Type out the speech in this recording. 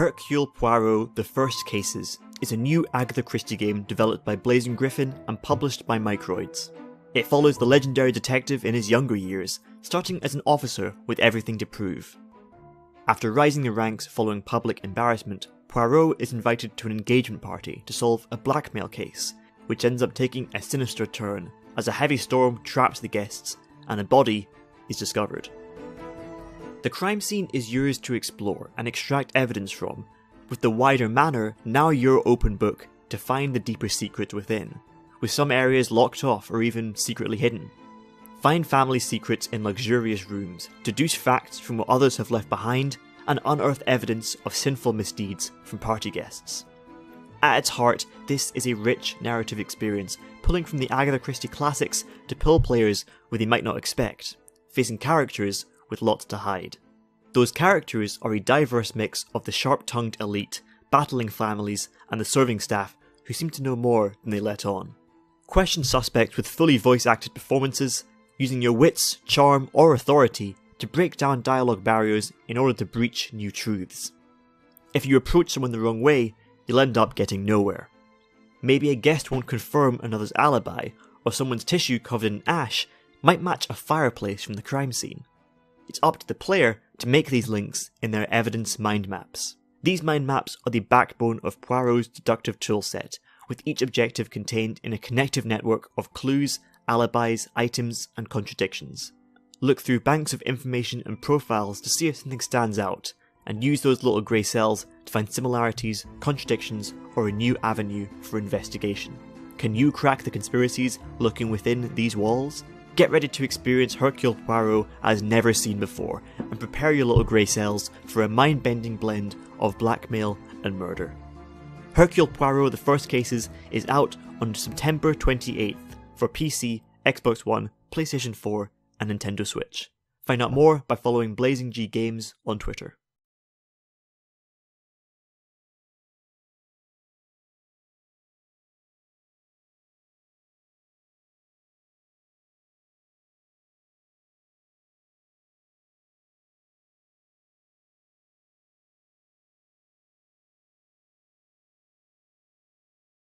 Hercule Poirot The First Cases is a new Agatha Christie game developed by Blazing Griffin and published by Microids. It follows the legendary detective in his younger years, starting as an officer with everything to prove. After rising the ranks following public embarrassment, Poirot is invited to an engagement party to solve a blackmail case, which ends up taking a sinister turn as a heavy storm traps the guests and a body is discovered. The crime scene is yours to explore and extract evidence from, with the wider manor now your open book to find the deeper secrets within, with some areas locked off or even secretly hidden. Find family secrets in luxurious rooms, deduce facts from what others have left behind, and unearth evidence of sinful misdeeds from party guests. At its heart, this is a rich narrative experience, pulling from the Agatha Christie classics to pull players where they might not expect, facing characters with lots to hide. Those characters are a diverse mix of the sharp tongued elite, battling families, and the serving staff who seem to know more than they let on. Question suspects with fully voice acted performances, using your wits, charm, or authority to break down dialogue barriers in order to breach new truths. If you approach someone the wrong way, you'll end up getting nowhere. Maybe a guest won't confirm another's alibi, or someone's tissue covered in ash might match a fireplace from the crime scene. It's up to the player to make these links in their evidence mind maps. These mind maps are the backbone of Poirot's deductive toolset, with each objective contained in a connective network of clues, alibis, items, and contradictions. Look through banks of information and profiles to see if something stands out, and use those little grey cells to find similarities, contradictions, or a new avenue for investigation. Can you crack the conspiracies looking within these walls? Get ready to experience Hercule Poirot as never seen before, and prepare your little grey cells for a mind bending blend of blackmail and murder. Hercule Poirot The First Cases is out on September 28th for PC, Xbox One, PlayStation 4, and Nintendo Switch. Find out more by following Blazing G Games on Twitter.